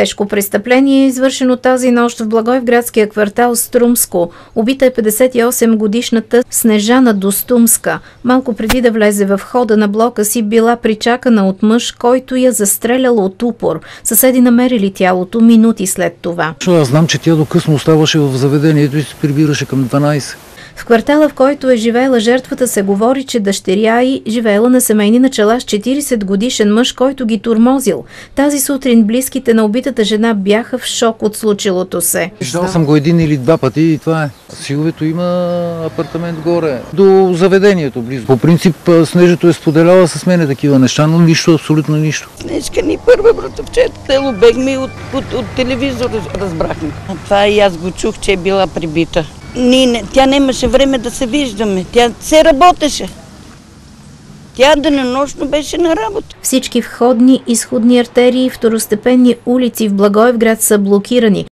Тежко престъпление е извършено тази нощ в Благоевградския квартал Струмско. Убита е 58-годишната Снежана Достумска. Малко преди да влезе в хода на блока си, била причакана от мъж, който я застрелял от упор. Съседи намерили тялото минути след това. Аз знам, че тя до късно оставаше в заведението и се прибираше към 12. В квартала, в който е живеела жертвата, се говори, че дъщеря й живеела на семейни начала с 40 годишен мъж, който ги турмозил. Тази сутрин близките на убитата жена бяха в шок от случилото се. Виждал съм го един или два пъти и това е. Силовето има апартамент горе, до заведението близо. По принцип Снежето е споделяла с мене такива неща, но нищо, абсолютно нищо. Снежка ни първа братовчет. Тело бегме от, от, от телевизора разбрахме. А това и аз го чух, че е била прибита. Ние, тя нямаше време да се виждаме. Тя се работеше. Тя денонощно беше на работа. Всички входни, изходни артерии и второстепенни улици в Благоевград са блокирани.